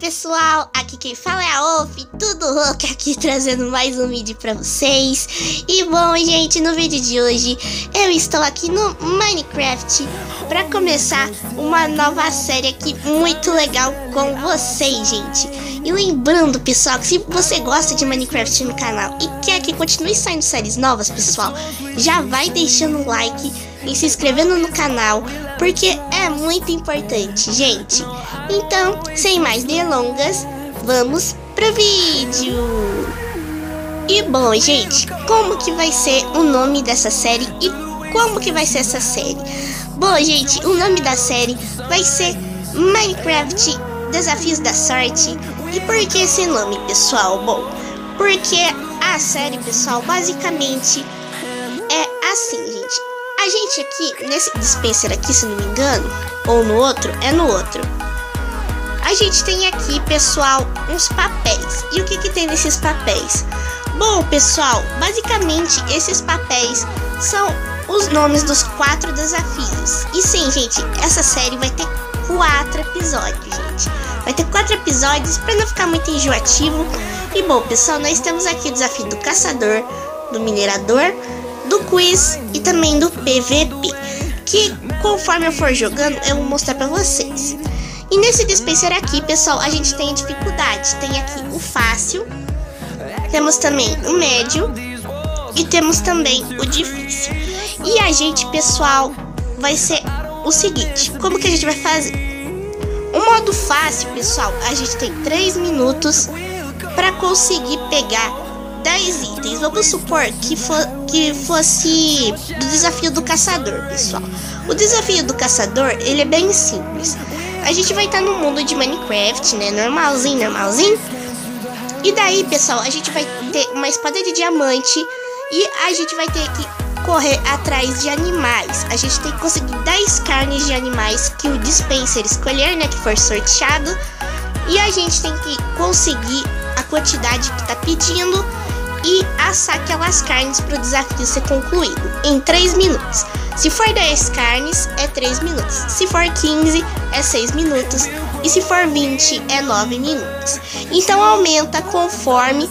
pessoal, aqui quem fala é a Off, tudo louco aqui trazendo mais um vídeo pra vocês. E bom gente, no vídeo de hoje eu estou aqui no Minecraft Pra começar uma nova série aqui muito legal com vocês gente. E lembrando pessoal, que se você gosta de Minecraft no canal e quer que continue saindo séries novas pessoal Já vai deixando um like e se inscrevendo no canal porque é muito importante, gente. Então, sem mais delongas, vamos pro vídeo. E bom, gente, como que vai ser o nome dessa série e como que vai ser essa série? Bom, gente, o nome da série vai ser Minecraft Desafios da Sorte. E por que esse nome, pessoal? Bom, porque a série, pessoal, basicamente é assim, gente. A gente aqui, nesse dispenser aqui, se não me engano, ou no outro, é no outro. A gente tem aqui, pessoal, uns papéis. E o que que tem nesses papéis? Bom, pessoal, basicamente esses papéis são os nomes dos quatro desafios. E sim, gente, essa série vai ter quatro episódios, gente. Vai ter quatro episódios para não ficar muito enjoativo. E bom, pessoal, nós temos aqui o desafio do caçador, do minerador, do quiz e também do PVP, que conforme eu for jogando eu vou mostrar para vocês. E nesse dispenser aqui, pessoal, a gente tem a dificuldade. Tem aqui o fácil, temos também o médio e temos também o difícil. E a gente, pessoal, vai ser o seguinte: como que a gente vai fazer? O modo fácil, pessoal, a gente tem 3 minutos para conseguir pegar 10 itens. Vamos supor que, for, que fosse do desafio do caçador, pessoal. O desafio do caçador, ele é bem simples. A gente vai estar no mundo de Minecraft, né? Normalzinho, normalzinho. E daí, pessoal, a gente vai ter uma espada de diamante e a gente vai ter que correr atrás de animais. A gente tem que conseguir 10 carnes de animais que o dispenser escolher, né? Que for sorteado. E a gente tem que conseguir a quantidade que tá pedindo e assar aquelas carnes para o desafio ser concluído em 3 minutos. Se for 10 carnes, é 3 minutos. Se for 15, é 6 minutos. E se for 20, é 9 minutos. Então aumenta conforme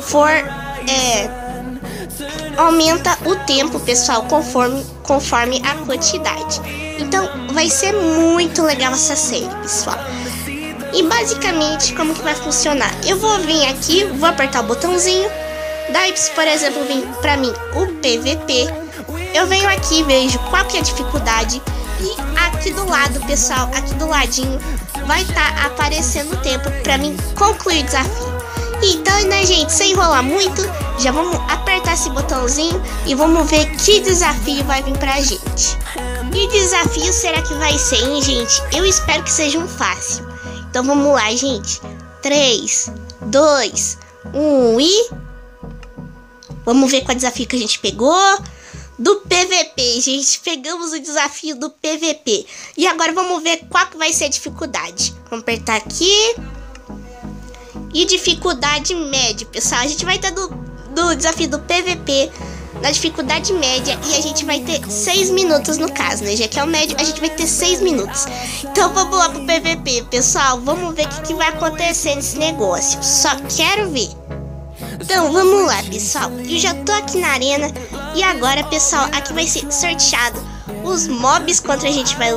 for. É, aumenta o tempo, pessoal, conforme, conforme a quantidade. Então vai ser muito legal essa série, pessoal. E basicamente como que vai funcionar? Eu vou vir aqui, vou apertar o botãozinho Daí, se por exemplo vir para mim o PVP, eu venho aqui vejo qual que é a dificuldade e aqui do lado, pessoal, aqui do ladinho vai estar tá aparecendo o tempo para mim concluir o desafio. Então, né, gente, sem enrolar muito, já vamos apertar esse botãozinho e vamos ver que desafio vai vir pra gente. Que desafio será que vai ser, hein, gente? Eu espero que seja um fácil. Então vamos lá, gente. 3, 2, 1 e Vamos ver qual desafio que a gente pegou. Do PVP, gente. Pegamos o desafio do PVP. E agora vamos ver qual que vai ser a dificuldade. Vamos apertar aqui. E dificuldade média, pessoal. A gente vai ter do, do desafio do PVP na dificuldade média e a gente vai ter 6 minutos no caso, né? Já que é o médio, a gente vai ter 6 minutos. Então vamos lá pro PVP, pessoal. Vamos ver o que, que vai acontecer nesse negócio. Só quero ver. Então vamos lá, pessoal. Eu já tô aqui na arena e agora, pessoal, aqui vai ser sorteado os mobs contra a gente vai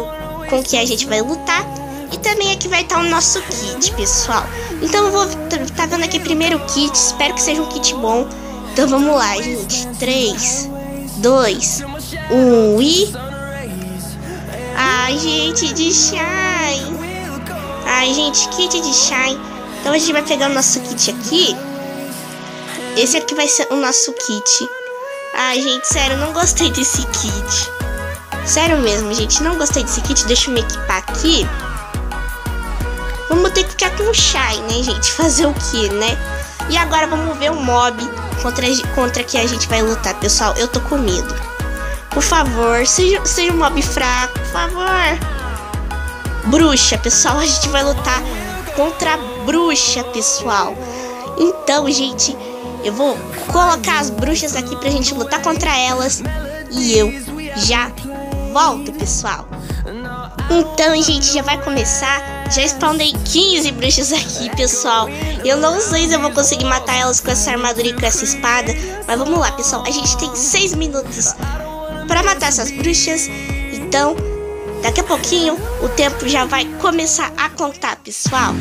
com que a gente vai lutar e também aqui vai estar o nosso kit, pessoal. Então eu vou tá vendo aqui primeiro o kit, espero que seja um kit bom. Então vamos lá, gente. 3 2 1 e Ai, gente de shine. Ai, gente, kit de shine. Então a gente vai pegar o nosso kit aqui. Esse aqui vai ser o nosso kit. Ai, gente, sério, não gostei desse kit. Sério mesmo, gente, não gostei desse kit. Deixa eu me equipar aqui. Vamos ter que ficar com o Shine, né, gente? Fazer o que, né? E agora vamos ver o mob contra, contra que a gente vai lutar, pessoal. Eu tô com medo. Por favor, seja, seja um mob fraco, por favor. Bruxa, pessoal, a gente vai lutar contra a bruxa, pessoal. Então, gente, eu vou colocar as bruxas aqui pra gente lutar contra elas. E eu já volto, pessoal. Então, gente, já vai começar. Já spawnei 15 bruxas aqui, pessoal. Eu não sei se eu vou conseguir matar elas com essa armadura e com essa espada. Mas vamos lá, pessoal. A gente tem 6 minutos para matar essas bruxas. Então, daqui a pouquinho, o tempo já vai começar a contar, pessoal.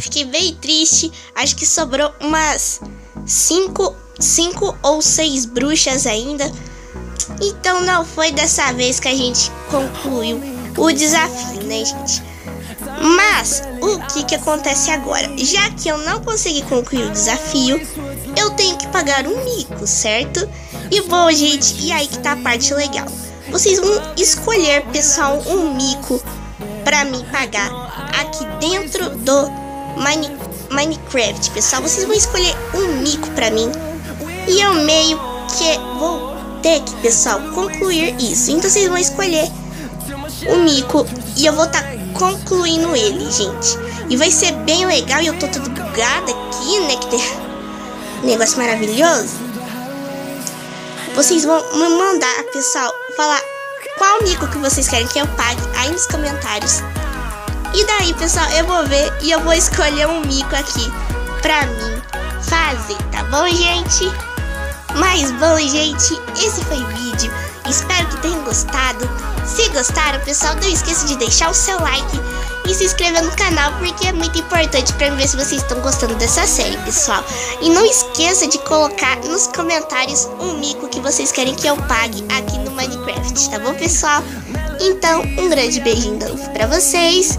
Fiquei bem triste. Acho que sobrou umas cinco, cinco ou seis bruxas ainda. Então não foi dessa vez que a gente concluiu o desafio, né, gente? Mas o que que acontece agora? Já que eu não consegui concluir o desafio, eu tenho que pagar um mico, certo? E bom, gente, e aí que tá a parte legal. Vocês vão escolher, pessoal, um mico para mim pagar aqui dentro do Mine, Minecraft, pessoal. Vocês vão escolher um mico para mim e eu meio que vou ter que, pessoal, concluir isso. Então vocês vão escolher o mico e eu vou estar tá concluindo ele, gente. E vai ser bem legal e eu tô tudo bugada aqui, né? Que tem negócio maravilhoso. Vocês vão me mandar, pessoal, falar qual mico que vocês querem que eu pague aí nos comentários. E daí, pessoal, eu vou ver e eu vou escolher um mico aqui pra mim fazer, tá bom, gente? Mas bom, gente, esse foi o vídeo. Espero que tenham gostado. Se gostaram, pessoal, não esqueça de deixar o seu like e se inscrever no canal porque é muito importante para ver se vocês estão gostando dessa série, pessoal. E não esqueça de colocar nos comentários um mico que vocês querem que eu pague aqui no Minecraft, tá bom, pessoal? Então, um grande beijinho para vocês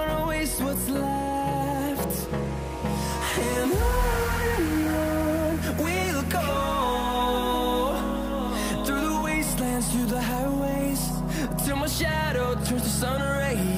turns to sun rays.